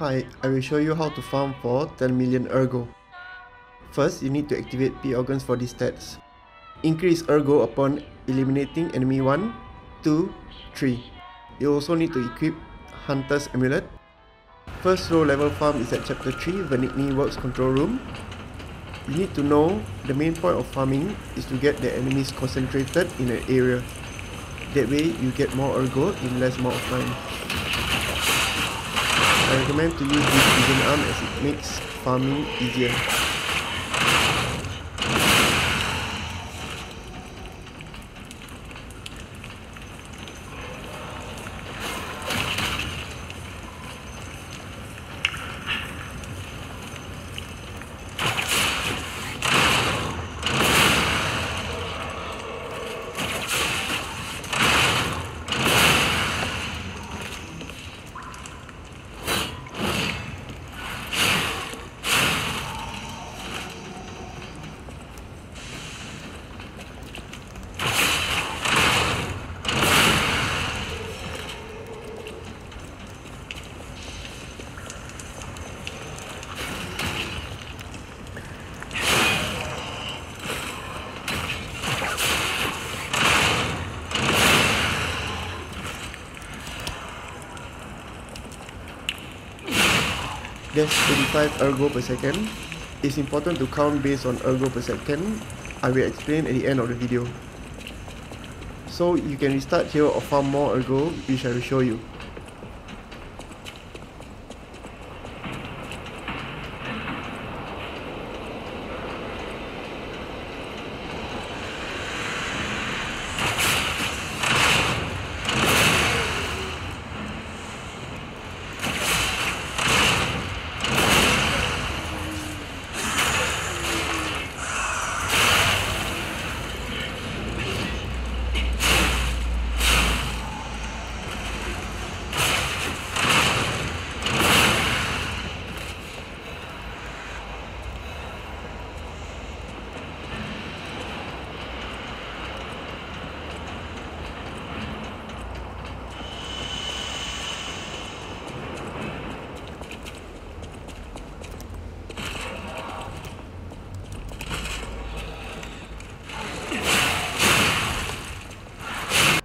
Hi, I will show you how to farm for 10 million Ergo. First, you need to activate P organs for these stats. Increase Ergo upon eliminating enemy 1, 2, 3. You also need to equip Hunter's Amulet. First row level farm is at chapter 3, Venigni Works Control Room. You need to know the main point of farming is to get the enemies concentrated in an area. That way you get more Ergo in less amount of time. I recommend to use this Legion Arm as it makes farming easier. That's 35 ergo per second. It's important to count based on ergo per second. I will explain at the end of the video. So you can restart here or farm more ergo which I will show you.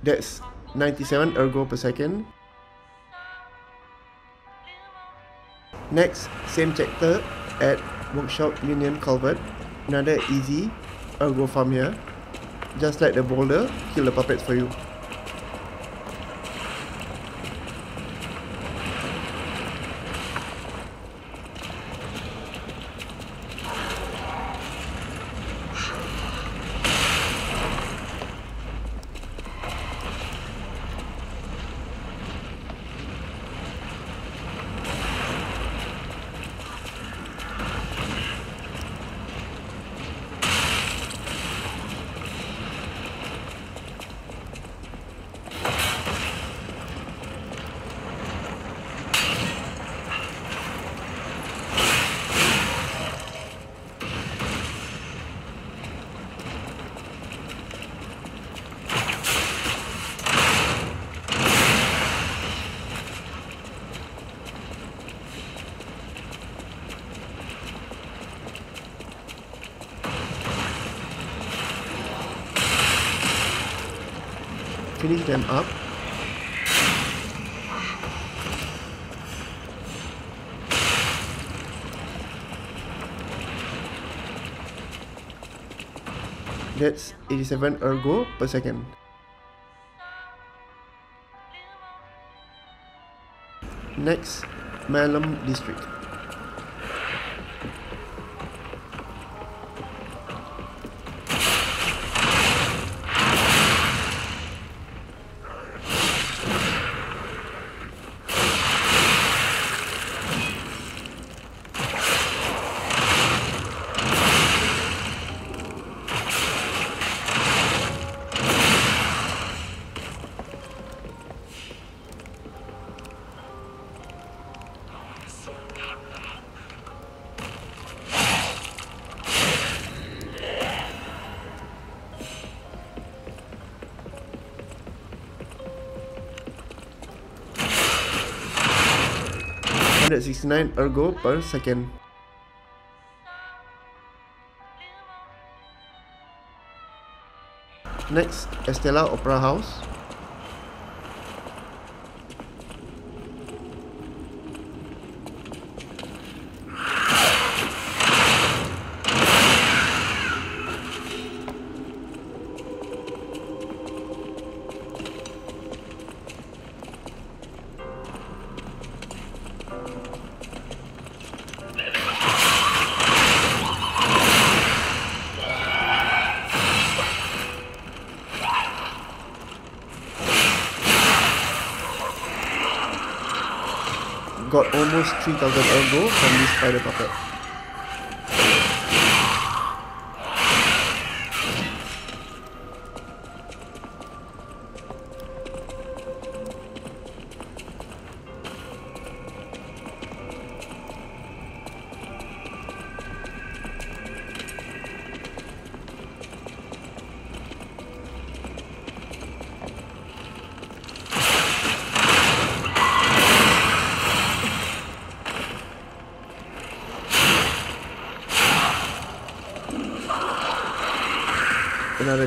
That's 97 ergo per second. Next, same chapter at Workshop Union Culvert. Another easy ergo farm here. Just like the boulder, kill the puppets for you. Finish them up. That's 87 ergo per second. Next, Malum District. 169 ergo per second. Next, Estella Opera House. Got almost 3000 ergo from this spider puppet.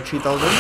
3000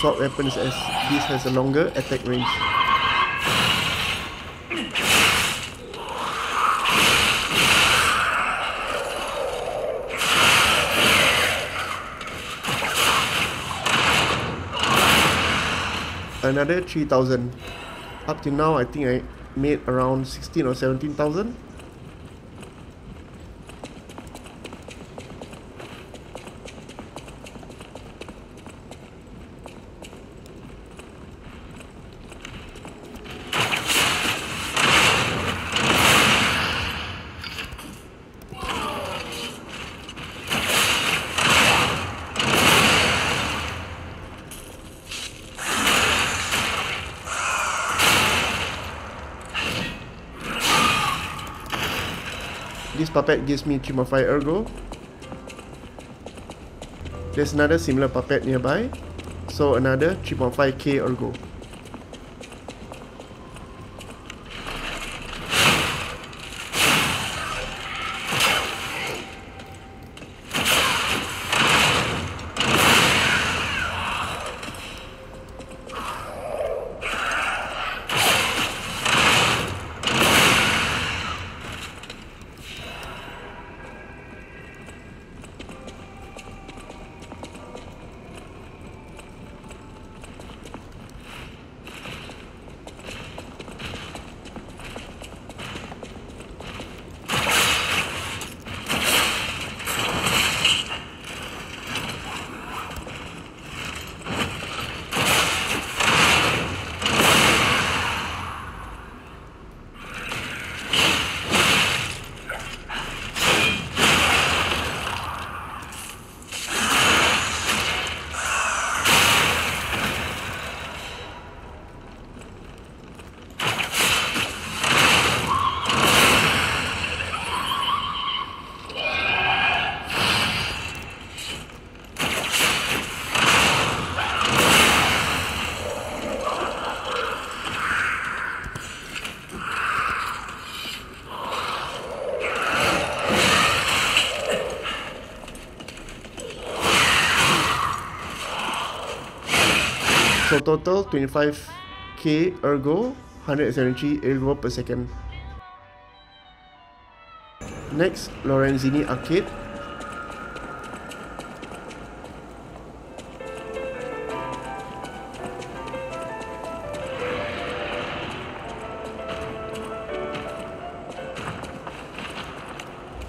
swap weapons as this has a longer attack range. Another 3000. Up to now I think I made around 16 or 17,000. Puppet gives me 3.5 ergo. There's another similar puppet nearby. So another 3.5k ergo. So total 25k ergo, 173 ergo per second. Next, Lorenzini Arcade.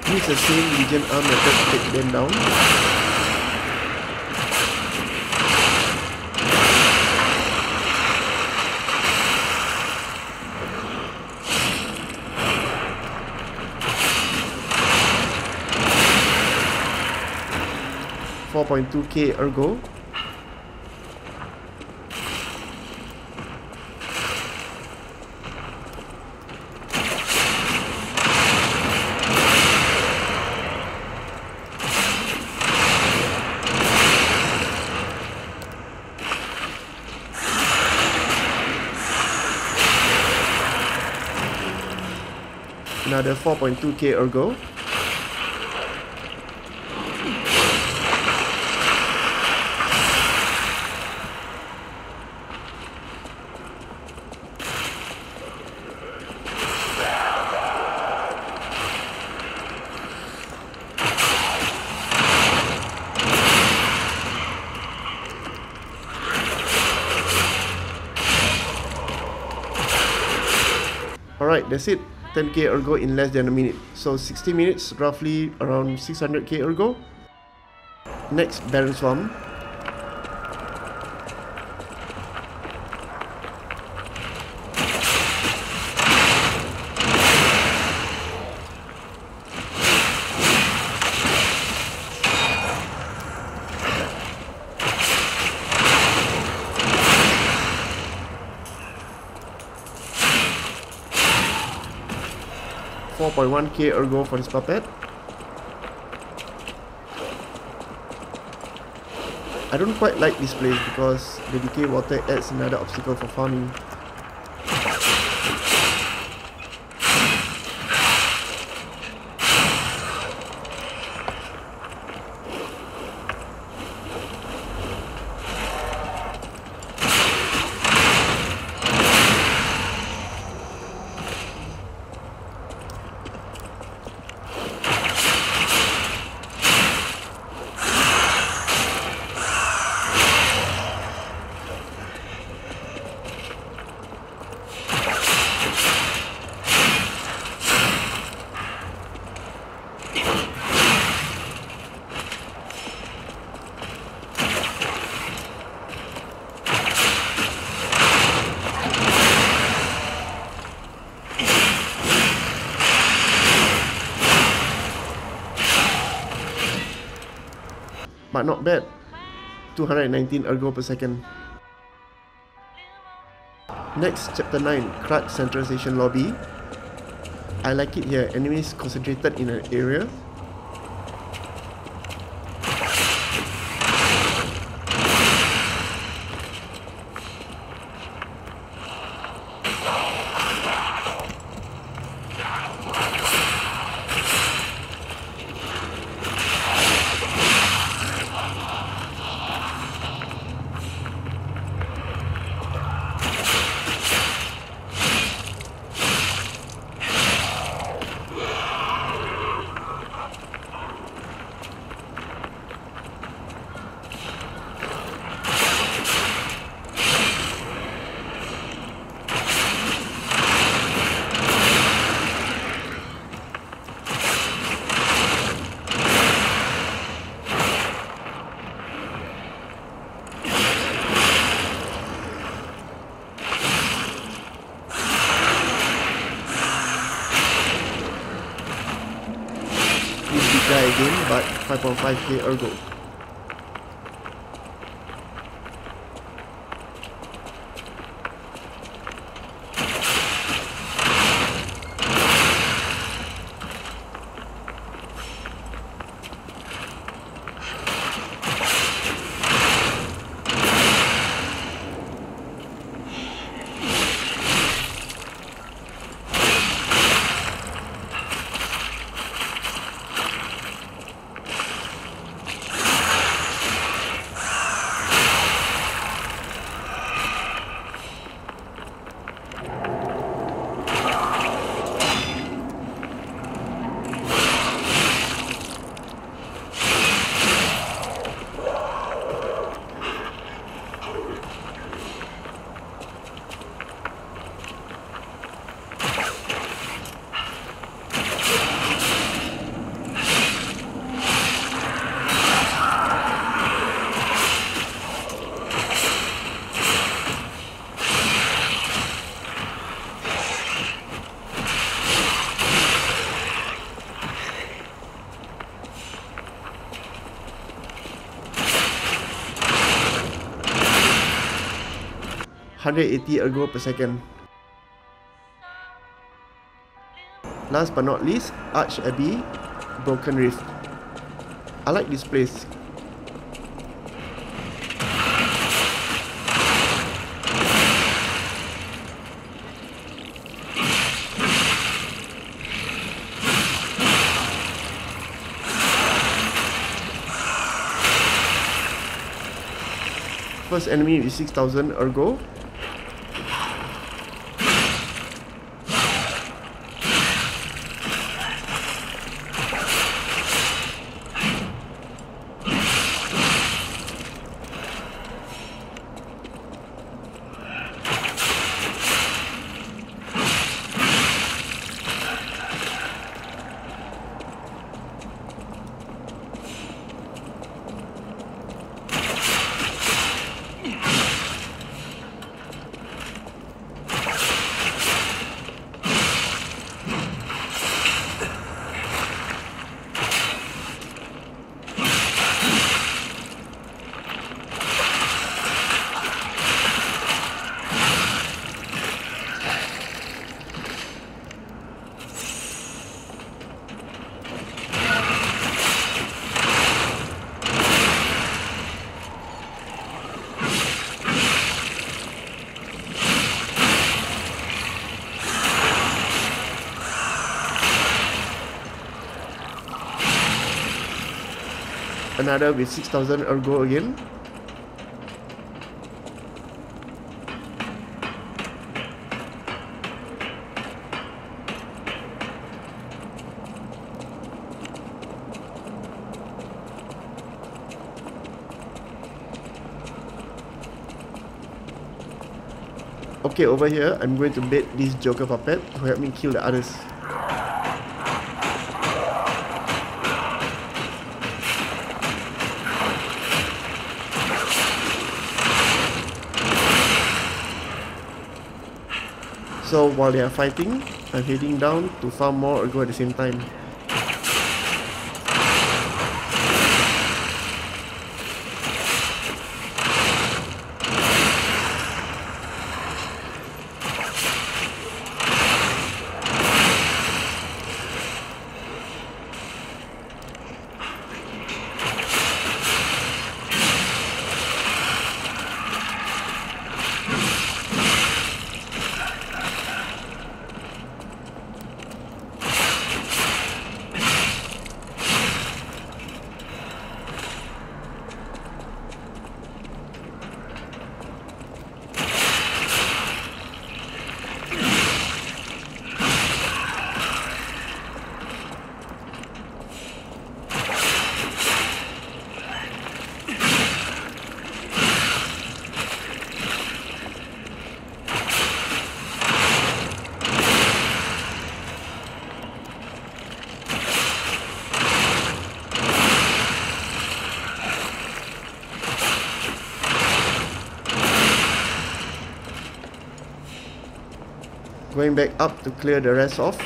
Use the same Legion arm uh, method to take them down. 4.2k ergo. Another 4.2k ergo. that's it. 10k ergo in less than a minute. So 60 minutes roughly around 600k ergo. Next Barren Swamp 4.1k ergo for this puppet. I don't quite like this place because the decay water adds another obstacle for farming. But not bad. 219 ergo per second. Next, chapter 9, Krat Central Station Lobby. I like it here, enemies concentrated in an area. This big guy again, but 5.5k ergo. 180 ergo per second. Last but not least, Arche Abbey, Broken Rift. I like this place. First enemy is 6000 ergo. Another with 6000 ergo again. Okay, over here, I'm going to bait this Joker puppet to help me kill the others. So while they are fighting, I'm heading down to farm more ergo at the same time. Going back up to clear the rest off.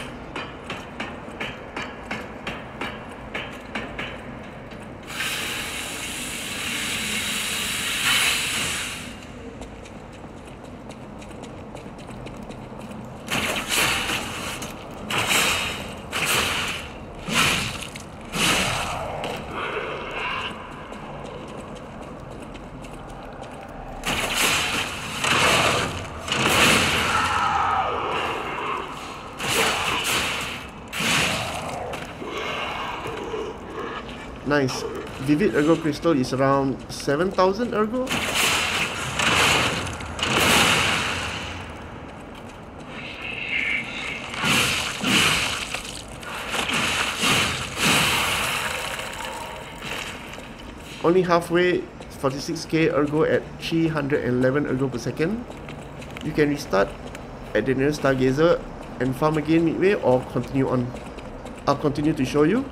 Nice. Vivid Ergo Crystal is around 7000 Ergo. Only halfway, 46k Ergo at 311 Ergo per second. You can restart at the nearest Stargazer and farm again midway or continue on. I'll continue to show you.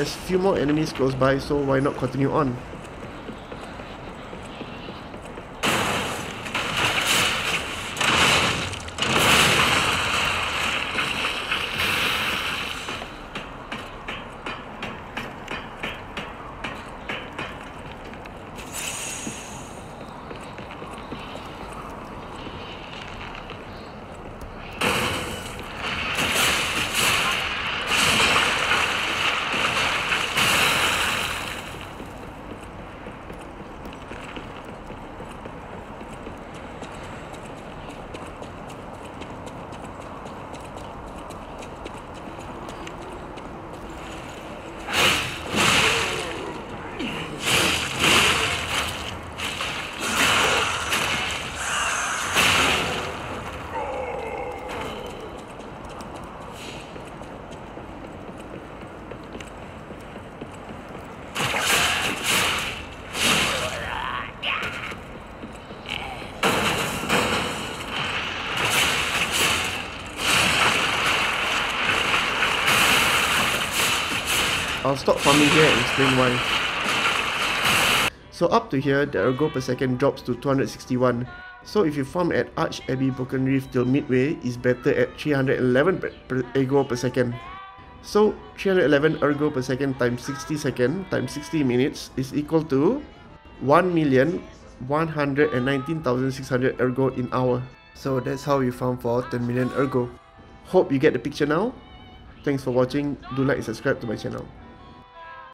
There's few more enemies close by, so why not continue on? I'll stop farming here and explain why. So up to here, the ergo per second drops to 261. So if you farm at Arche Abbey Broken Rift till midway, is better at 311 per ergo per second. So 311 ergo per second times 60 second times 60 minutes is equal to 1,119,600 ergo in hour. So that's how you farm for 10 million ergo. Hope you get the picture now. Thanks for watching. Do like and subscribe to my channel.